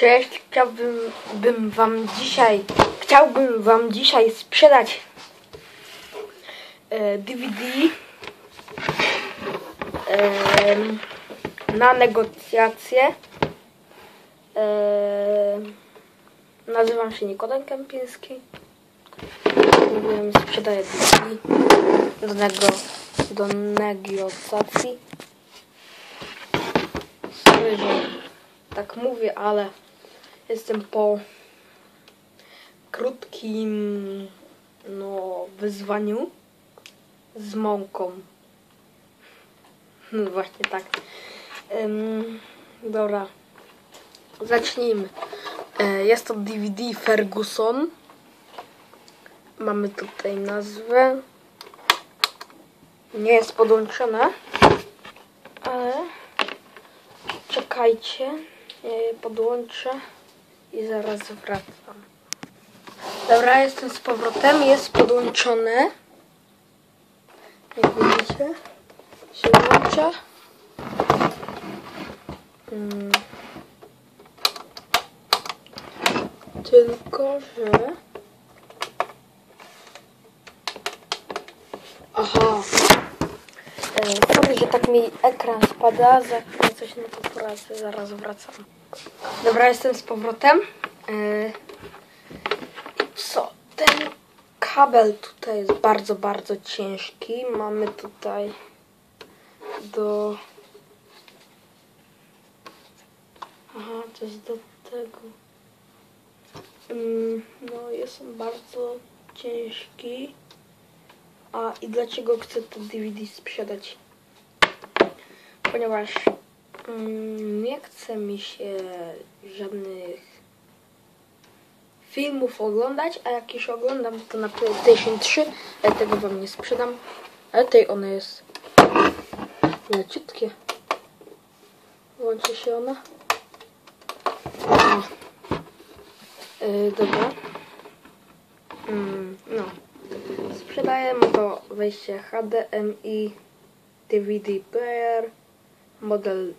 Cześć, chciałbym bym wam dzisiaj chciałbym wam dzisiaj sprzedać e, DVD em, na negocjacje. E, nazywam się Nikodem Kępiński. Mówiłem, sprzedaję DVD do, nego, do negocjacji. Sorry, że tak mówię, ale jestem po krótkim no, wyzwaniu z mąką. No właśnie tak. Dobra. Zacznijmy. E, Jest to DVD Ferguson. Mamy tutaj nazwę. Nie jest podłączone, ale Czekajcie, podłączę i zaraz wracam. Dobra, jestem z powrotem, jest podłączone. Jak widzicie, się włącza. Mm. Tylko, że... Aha. E, Sorry, że tak mi ekran spada, za coś na to poradzę, zaraz wracam. Dobra, jestem z powrotem. E, Co? Ten kabel tutaj jest bardzo, bardzo ciężki. Mamy tutaj do... Aha, to jest do tego. Mm, No, jest on bardzo ciężki. A i dlaczego chcę to DVD sprzedać? Ponieważ mm, nie chce mi się żadnych filmów oglądać, a jak już oglądam to na PlayStation 3, ale tego wam nie sprzedam. Ale tej one jest leciutkie. Włączy się ona. Yy, dobra. Mm, no. Sprzedajemy to wejście HDMI DVD player model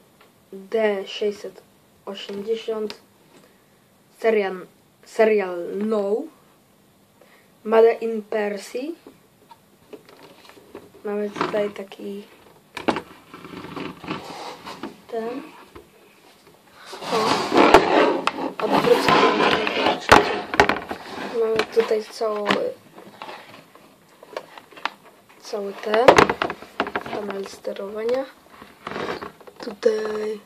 D680 serial, serial No Made in Persji mamy tutaj taki ten. O. Odwrócę mamy tutaj cały cały ten panel sterowania. Tutaj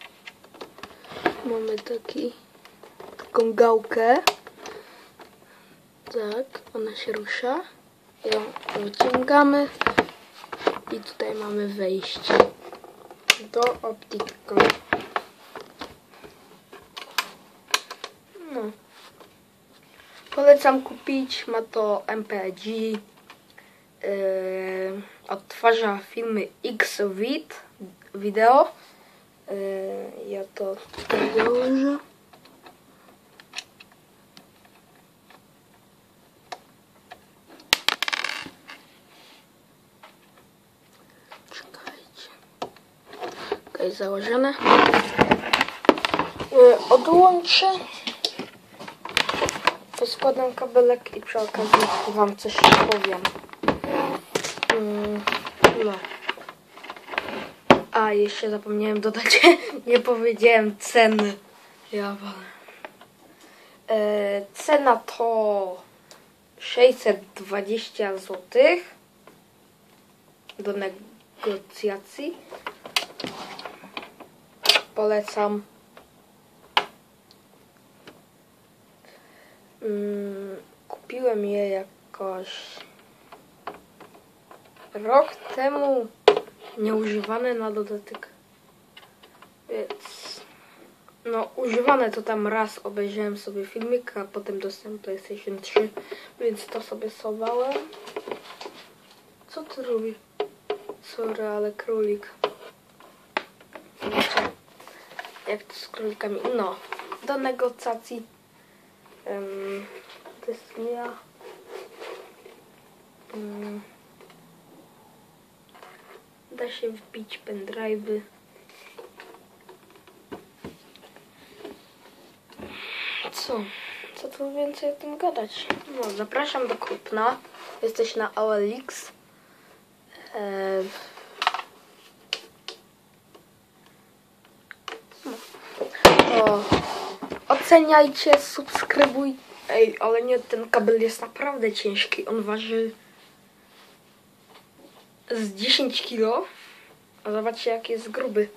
mamy taki taką gałkę. Tak, ona się rusza. Ją wyciągamy i tutaj mamy wejście do optyka. No. Polecam kupić, ma to MPG yy, odtwarza filmy X-Vid wideo. Yy, ja to tutaj założę. Czekajcie. Okej, założone. Odłączę. Poskładam kabelek i przy okazji wam coś powiem. Mm, No. Jeszcze zapomniałem dodać, nie powiedziałem ceny. Ja. E, cena to 620 zł do negocjacji. Polecam. Mm, kupiłem je jakoś rok temu nieużywane na dodatek. Więc no używane to tam raz obejrzałem sobie filmik, a potem dostałem PlayStation 3, więc to sobie schowałem. Co ty robi? Sorry, ale królik. Jak to z królikami? No, do negocjacji. Um, to jest ja. Um, da się wbić pendrive'y. co? Co tu więcej o tym gadać? No, zapraszam do Krupna. Jesteś na OLX. Eee... No. Oceniajcie, subskrybuj. Ej, ale nie, ten kabel jest naprawdę ciężki. On waży z 10 kilo. A zobaczcie, jak jest gruby.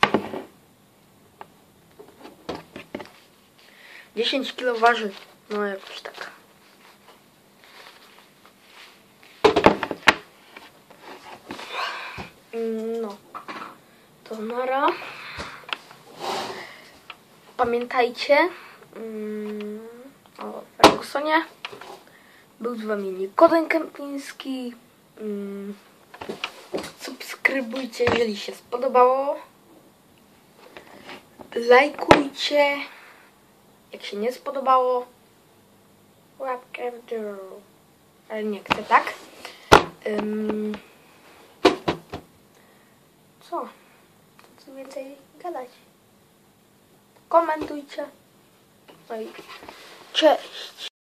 10 kilo waży. No jakoś tak. Mm, No. To nara. Pamiętajcie mm, o Fergusonie. Był z wami Nikodem Kępiński. Mm, subskrybujcie, jeżeli się spodobało. Lajkujcie. Jak się nie spodobało, łapkę w dół. Ale nie chcę tak. Ym, co? Co więcej gadać? Komentujcie. No i cześć.